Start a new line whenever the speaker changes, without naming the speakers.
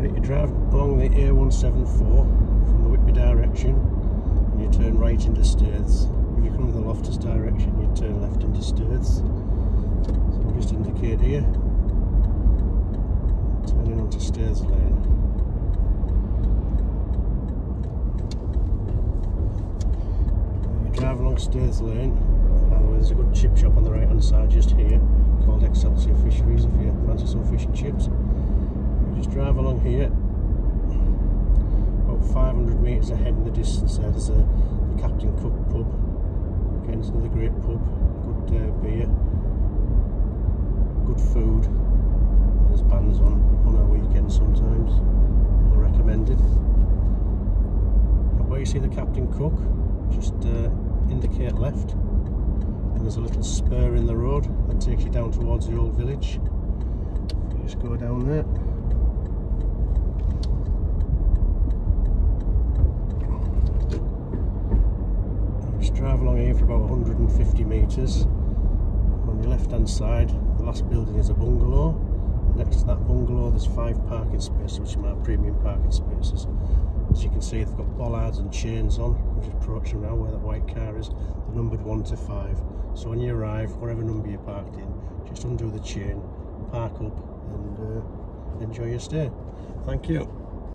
Right, you drive along the A174 from the Whitby direction and you turn right into Staithes. If you come in the Loftus direction you turn left into Staithes. So I'll just indicate here. Turning onto Staithes Lane. You drive along Staithes Lane. By the way there's a good chip shop on the right hand side just here called Excelsior Fisheries if you fancy some fish and chips drive along here. About 500 metres ahead in the distance there there's a the Captain Cook pub. Again it's another great pub. Good uh, beer. Good food. There's bands on on a weekend sometimes. All recommended. Where you see the Captain Cook just uh, indicate left. And there's a little spur in the road that takes you down towards the old village. Just go down there drive along here for about 150 metres. On the left hand side, the last building is a bungalow. Next to that bungalow, there's five parking spaces, which are my premium parking spaces. As you can see, they've got bollards and chains on. I'm just approaching now where that white car is. They're numbered one to five. So when you arrive, whatever number you're parked in, just undo the chain, park up, and uh, enjoy your stay. Thank you.